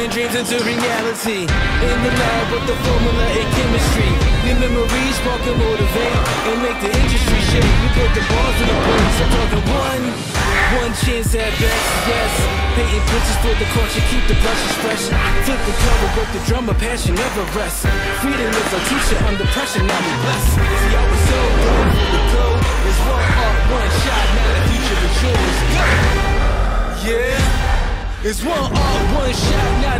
into reality. In the lab with the formula and chemistry. Your memories spark and motivate and make the industry shake. We put the balls in the points. I'm talking one, one chance at best. Yes, painting pictures for the culture, keep the brushes fresh. Flip the cover, work the drummer, passion never rests. Freedom is our teacher under pressure, now we It's one art, one shot, now